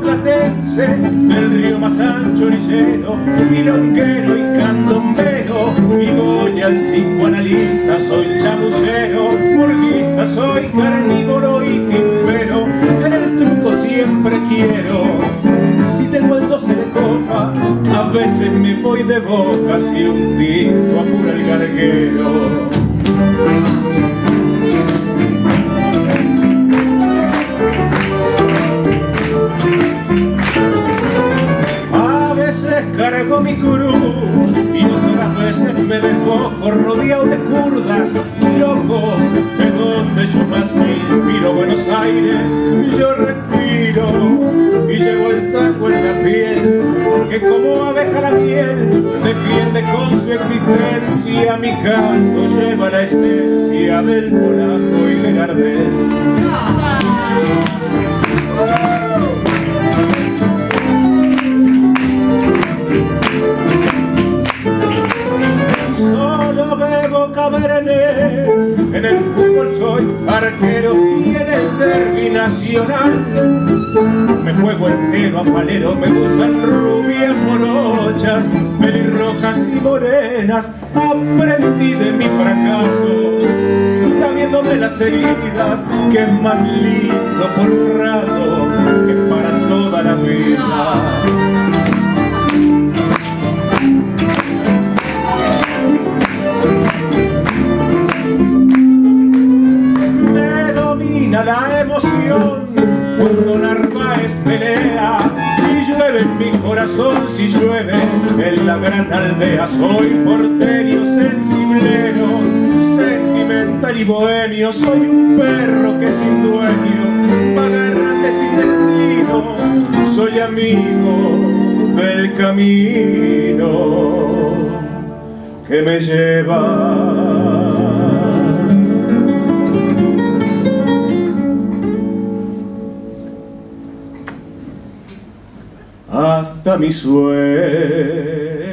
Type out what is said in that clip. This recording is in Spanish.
platense del río más ancho orillero milonguero y candombero y voy al psicoanalista soy chamullero mordista soy carnívoro y timbero en el truco siempre quiero. Si tengo el 12 de copa a veces me voy de boca si un tinto apura el garguero. Aires yo respiro y llevo el tango en la piel que como abeja la miel defiende con su existencia mi canto lleva la esencia del polaco y de Gardel arquero y en el derby nacional. Me juego entero a falero, me gustan rubias morochas, pelirrojas y morenas, aprendí de mis fracasos, laviéndome las heridas, que es más lindo por un rato la emoción cuando Narváez pelea y llueve en mi corazón si llueve en la gran aldea. Soy porteño sensiblero, sentimental y bohemio. Soy un perro que sin dueño vaga errante sin destino. Soy amigo del camino que me lleva hasta mi sueño.